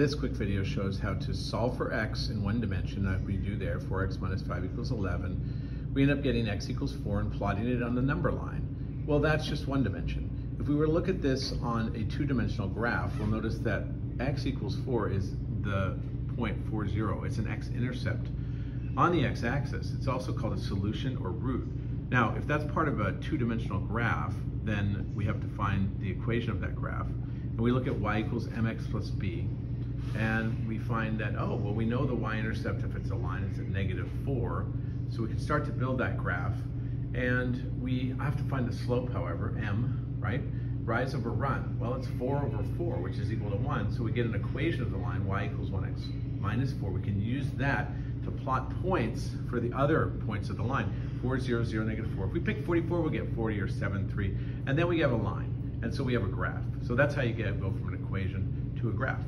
This quick video shows how to solve for x in one dimension, like we do there, 4x minus 5 equals 11. We end up getting x equals 4 and plotting it on the number line. Well, that's just one dimension. If we were to look at this on a two-dimensional graph, we'll notice that x equals 4 is the point 40. It's an x-intercept. On the x-axis, it's also called a solution or root. Now, if that's part of a two-dimensional graph, then we have to find the equation of that graph. And we look at y equals mx plus b, and we find that, oh, well, we know the y-intercept, if it's a line, is at negative 4. So we can start to build that graph. And we have to find the slope, however, m, right? Rise over run. Well, it's 4 over 4, which is equal to 1. So we get an equation of the line y equals 1x minus 4. We can use that to plot points for the other points of the line. 4, 0, 0, negative 4. If we pick 44, we'll get 40 or 7, 3. And then we have a line. And so we have a graph. So that's how you get go from an equation to a graph.